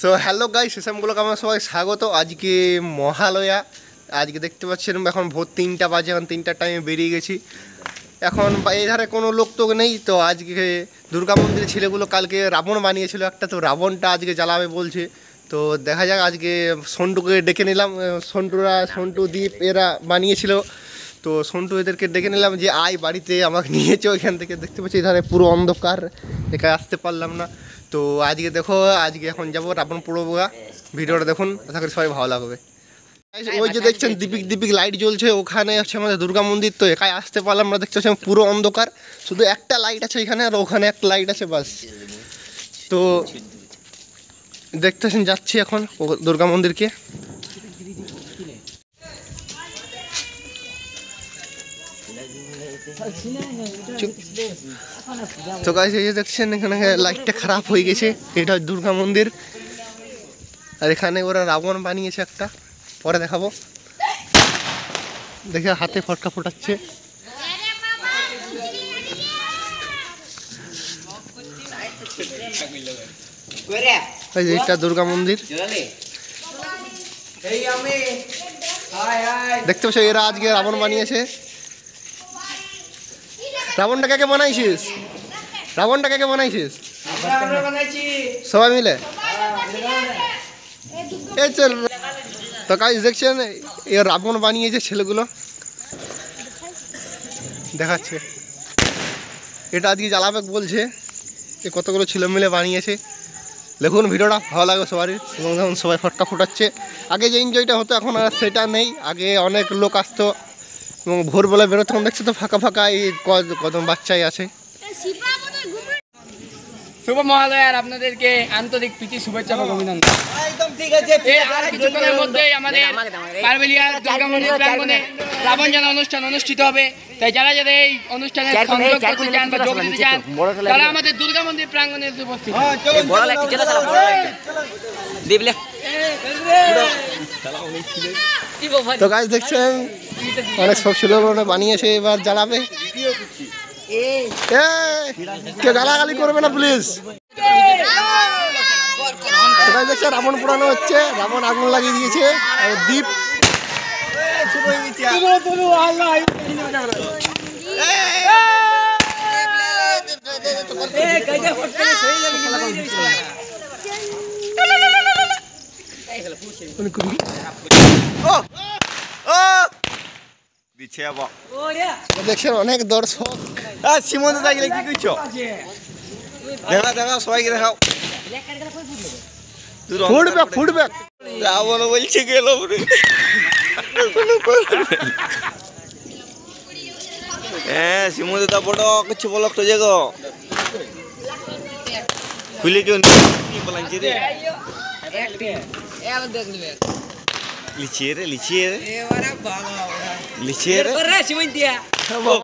So hello guy সেসমগুলোকে আমার সবাই স্বাগত। আজকে মহালয়া। আজকে দেখতে পাচ্ছেন, এখন ভোর তিনটা বাজে, এখন তিনটার টাইমে বেরিয়ে গেছি। এখন ধারে কোনো লোক তো নেই, তো আজকে দুর্গা মন্দিরের ছেলেগুলো কালকে রাবণ বানিয়েছিল একটা, তো রাবণটা আজকে জ্বালাবে বলছে। তো দেখা যাক, আজকে সন্টুকে ডেকে নিলাম। সন্টুরা, সন্টু দ্বীপ এরা বানিয়েছিল। তো সন্টু এদেরকে ডেকে নিলাম যে আয় বাড়িতে আমাকে নিয়েছে ওইখান থেকে। দেখতে পাচ্ছি এধারে পুরো অন্ধকার এখানে আসতে পারলাম না। তো আজকে দেখো আজকে এখন যাব রাবণ পুরো ভিডিওটা দেখুন আশা করি সবাই ভালো লাগবে। ওই যে দেখছেন দীপিক দীপিক লাইট জ্বলছে ওখানে হচ্ছে আমাদের দুর্গা মন্দির তো একাই আসতে পারলাম না দেখতে পাচ্ছি পুরো অন্ধকার। শুধু একটা লাইট আছে এখানে আর ওখানে একটা লাইট আছে বাস। তো দেখতেছেন যাচ্ছি এখন দুর্গা মন্দিরকে। তো গাইস এই যে দেখছেন, এখানে লাইটটা খারাপ হয়ে গেছে। এটা দুর্গা মন্দির। আর এখানে ওরা রাবণ বানিয়েছে একটা। পরে দেখাবো। দেখে হাতে ফটকা ফোটাচ্ছে। এই যে এটা দুর্গা মন্দির। দেখতে পাচ্ছ, এরা আজকে রাবণ বানিয়েছে। রাবণটা কাকে বানাইছিস? রাবণটা কাকে বানাইছিস? সবাই মিলে? এই চল। তো কাজ দেখছেন? এ রাবণ বানিয়েছে ছেলেগুলো। দেখাচ্ছে। এটা আজকে জ্বালাবে বলছে এ কতগুলো ছেলে মিলে বানিয়েছে। দেখুন ভিডিওটা ভালো লাগবে সবারই। এবং যখন সবাই ফটকা ফোটাচ্ছে। আগে যে এনজয়টা হতো এখন আর সেটা নেই। আগে অনেক লোক আসতো। এবং ভোরবেলা বেরোতো তখন দেখছ তো ফাঁকা ফাঁকা এই ক- কত বাচ্চাই আছে। শুভ মহালয়ার আপনাদেরকে আন্তরিক প্রীতি শুভেচ্ছা এবং অভিনন্দন। একদম ঠিক আছে এর আর কিছুক্ষণের মধ্যেই আমাদের পারবেলিয়া দুর্গা মন্দির প্রাঙ্গণে রাবণ জানা অনুষ্ঠান অনুষ্ঠিত হবে। তাই যারা যারা এই অনুষ্ঠানে সংযোগ করতে চান বা যোগ দিতে চান তারা আমাদের দুর্গা মন্দির প্রাঙ্গণে উপস্থিত। তো গাছ দেখছেন? অনেক সব ছেলেগুলো বানিয়েছে এবার জ্বালাবে। কেউ গালাগালি করবে না guys দেখছেন রাবণ পুরানো হচ্ছে রাবণ আগুন লাগিয়ে দিয়েছে আর দ্বীপ দেখছেন অনেক দর্শক হ্যাঁ সীমন্ত থাকলে কি করছ দেখা দেখা সবাইকে দেখাও ফুটবে ফুটবে রাবণ বলছে গেল রে হ্যাঁ সীমন্ত তা বড় কিছু বলো তো জায়গা খুলে কেউ বলাইছে রে লিচিয়ে রে লিচিয়ে রে লিচিয়ে রে